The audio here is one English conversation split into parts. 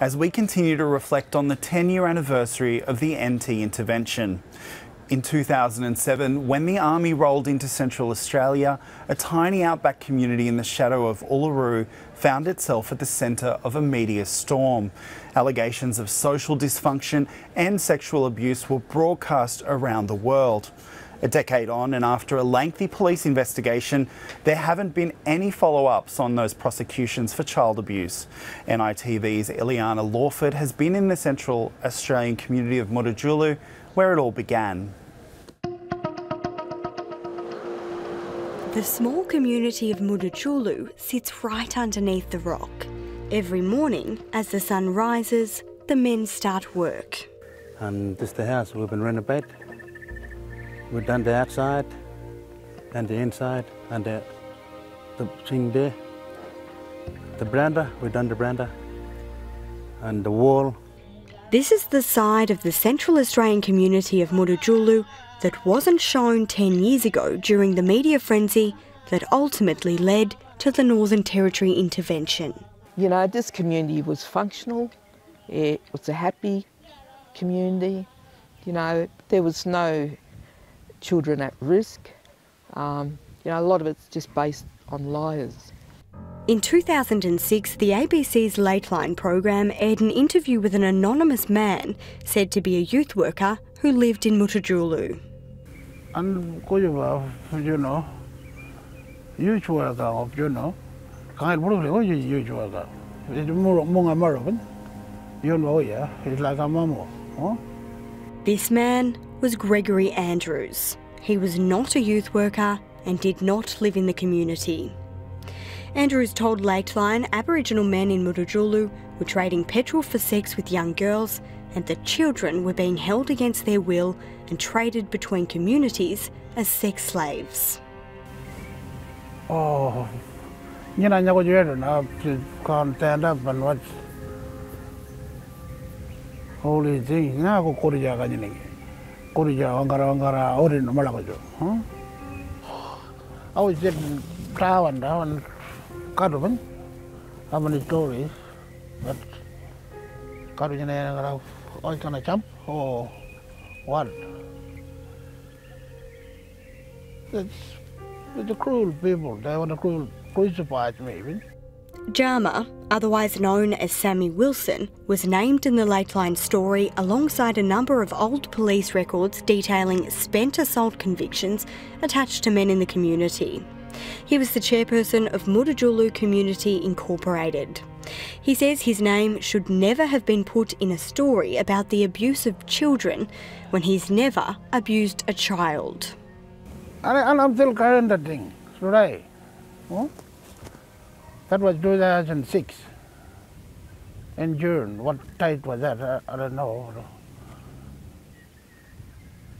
as we continue to reflect on the 10 year anniversary of the NT intervention. In 2007, when the Army rolled into Central Australia, a tiny outback community in the shadow of Uluru found itself at the centre of a media storm. Allegations of social dysfunction and sexual abuse were broadcast around the world. A decade on, and after a lengthy police investigation, there haven't been any follow ups on those prosecutions for child abuse. NITV's Elliana Lawford has been in the Central Australian community of Mutitjulu, where it all began. The small community of Mutitjulu sits right underneath the rock. Every morning, as the sun rises, the men start work. And this is the house we've been renovating. We've done the outside and the inside and the, the thing there. The veranda, we've done the veranda and the wall. This is the side of the Central Australian community of Mutitjulu that wasn't shown 10 years ago during the media frenzy that ultimately led to the Northern Territory intervention. You know, this community was functional, it was a happy community, you know, there was no children at risk. Um, you know, a lot of it's just based on liars. In 2006, the ABC's Lateline program aired an interview with an anonymous man said to be a youth worker who lived in Mutitjulu. And you know, youth worker you know, kind of youth worker. It's more American. You know, yeah, it's like a mama. Huh? This man was Gregory Andrews. He was not a youth worker and did not live in the community. Andrews told Lateline Aboriginal men in Mutitjulu were trading petrol for sex with young girls and that children were being held against their will and traded between communities as sex slaves. Oh, you know, you can't stand up and watch holy things. Now, go Korea angara angara orin malakajo. Huh? I was just down down Karuban. How many stories? But Karuban angara all gonna jump or what? It's, it's the cruel people. They want to cruel crucify me. Jama, otherwise known as Sammy Wilson, was named in the Lateline story alongside a number of old police records detailing spent assault convictions attached to men in the community. He was the chairperson of Mutitjulu Community Incorporated. He says his name should never have been put in a story about the abuse of children when he's never abused a child. And I'm still that thing, should I? Huh? That was 2006 in June. What date was that? I, I don't know.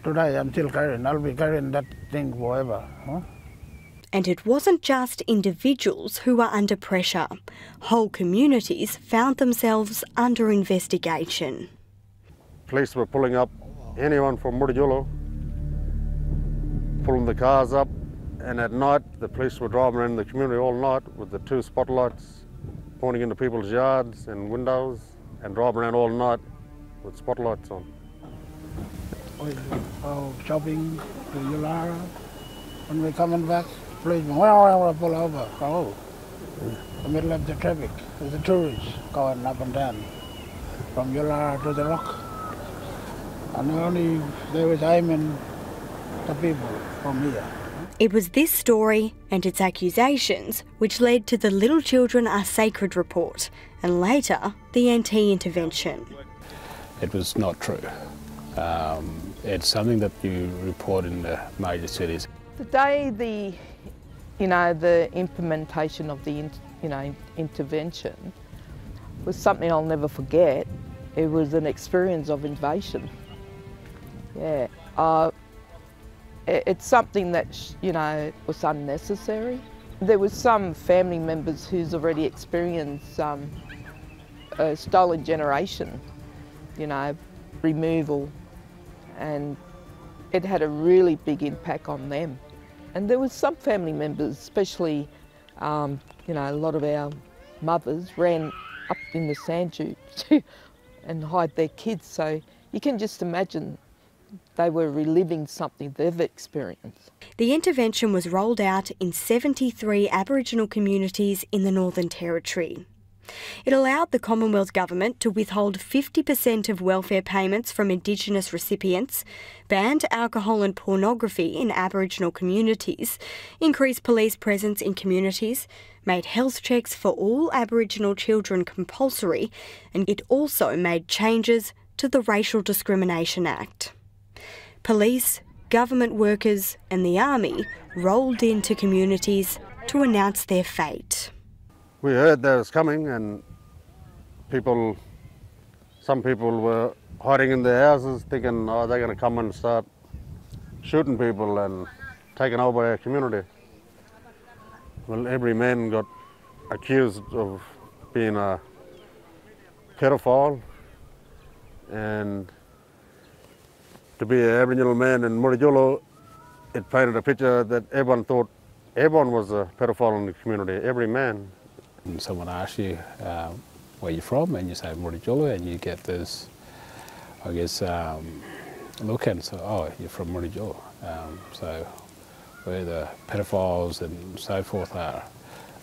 Today I'm still carrying. I'll be carrying that thing forever. Huh? And it wasn't just individuals who were under pressure. Whole communities found themselves under investigation. Police were pulling up anyone from Mutitjulu, pulling the cars up, and at night, the police were driving around the community all night with the two spotlights pointing into people's yards and windows and driving around all night with spotlights on. Oh, shopping to Yulara. When we're coming back, policemen, I want to pull over. Oh, the middle of the traffic. There's the tourists going up and down from Yulara to the rock. And only they was aiming the people from here. It was this story and its accusations which led to the Little Children Are Sacred report and later the NT intervention. It was not true. Um, it's something that you report in the major cities. The day the, you know, the implementation of the, you know, intervention was something I'll never forget. It was an experience of invasion. Yeah. Uh, it's something that, you know, was unnecessary. There was some family members who's already experienced um, a stolen generation, you know, removal, and it had a really big impact on them. And there was some family members, especially, um, you know, a lot of our mothers ran up in the sand dunes and hide their kids. So you can just imagine they were reliving something they've experienced. The intervention was rolled out in 73 Aboriginal communities in the Northern Territory. It allowed the Commonwealth Government to withhold 50% of welfare payments from Indigenous recipients, banned alcohol and pornography in Aboriginal communities, increased police presence in communities, made health checks for all Aboriginal children compulsory, and it also made changes to the Racial Discrimination Act. Police, government workers, and the army rolled into communities to announce their fate. We heard that was coming, and people, some people were hiding in their houses, thinking, oh, they're going to come and start shooting people and taking over our community. Well, every man got accused of being a pedophile and to be an Aboriginal man in Mutitjulu, it painted a picture that everyone thought everyone was a pedophile in the community, every man. And someone asks you uh, where you're from, and you say Mutitjulu, and you get this, I guess, um, look and say, oh, you're from Mutitjulu. Um, so where the pedophiles and so forth are.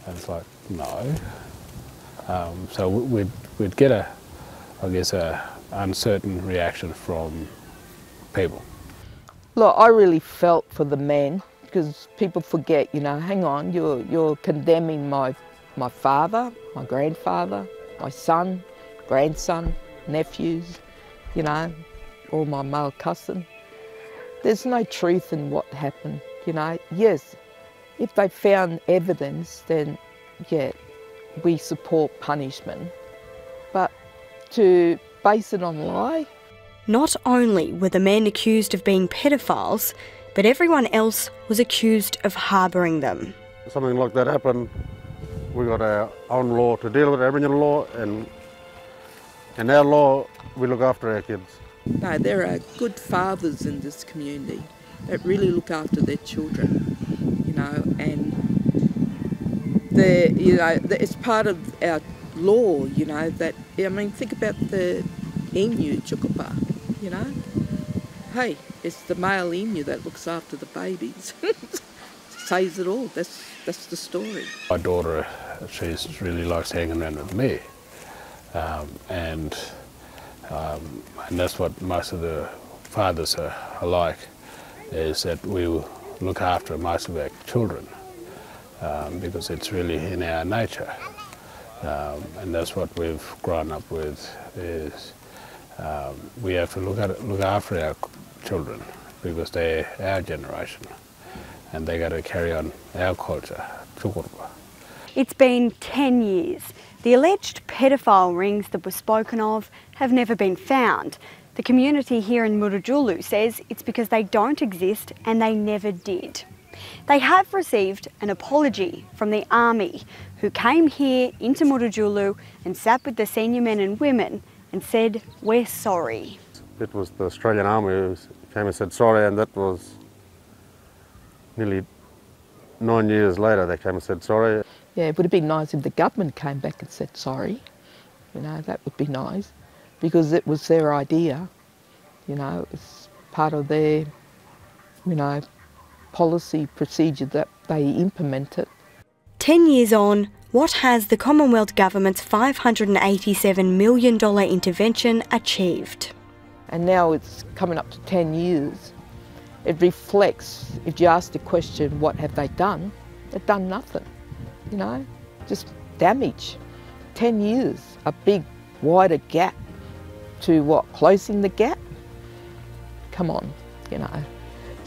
And it's like, no. Um, so we'd, we'd get a, I guess, a uncertain reaction from people. Look, I really felt for the men because people forget, you know, hang on, you're, you're condemning my, my father, my grandfather, my son, grandson, nephews, you know, all my male cousin. There's no truth in what happened, you know. Yes, if they found evidence, then yeah, we support punishment. But to base it on lie, Not only were the men accused of being pedophiles, but everyone else was accused of harbouring them. Something like that happened, we got our own law to deal with, Aboriginal law, and in our law, we look after our kids. No, there are good fathers in this community that really look after their children, you know, and they you know, it's part of our law, you know, that, I mean, think about the emu, tjukurpa, you know. Hey, it's the male emu that looks after the babies. Says it all, that's, that's the story. My daughter, she really likes hanging around with me. Um, and, um, and that's what most of the fathers are, are like, is that we look after most of our children um, because it's really in our nature. Um, and that's what we've grown up with is um, we have to look, at, look after our children because they're our generation and they got to carry on our culture, Tjukurpa. It's been 10 years. The alleged pedophile rings that were spoken of have never been found. The community here in Mutitjulu says it's because they don't exist and they never did. They have received an apology from the army who came here into Mutitjulu and sat with the senior men and women and said, We're sorry. It was the Australian Army who came and said sorry, and that was nearly nine years later they came and said sorry. Yeah, it would have been nice if the government came back and said sorry. You know, that would be nice because it was their idea. You know, it was part of their, you know, policy procedure that they implemented. 10 years on, what has the Commonwealth Government's $587 million intervention achieved? And now it's coming up to 10 years. It reflects, if you ask the question, what have they done? They've done nothing, you know, just damage. 10 years, a big, wider gap to what, closing the gap? Come on, you know.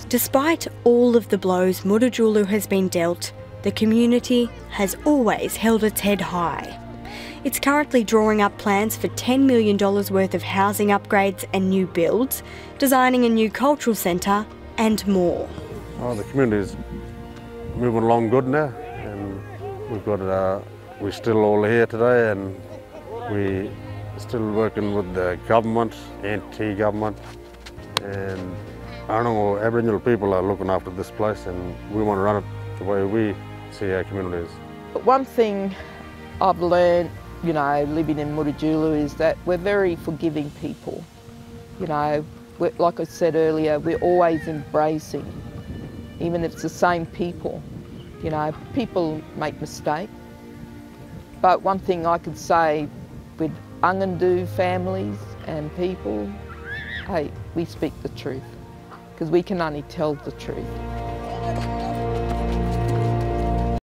Despite all of the blows Mutitjulu has been dealt, the community has always held its head high. It's currently drawing up plans for $10 million worth of housing upgrades and new builds, designing a new cultural centre, and more. Oh, the community's moving along good now, and we've got uh, we're still all here today, and we're still working with the government, NT government, and I know, Aboriginal people are looking after this place, and we want to run it the way we see our uh, communities. But one thing I've learned you know, living in Mutitjulu is that we're very forgiving people. You know, like I said earlier, we're always embracing, even if it's the same people. You know, people make mistakes. But one thing I could say with Anangu families and people, hey, we speak the truth because we can only tell the truth.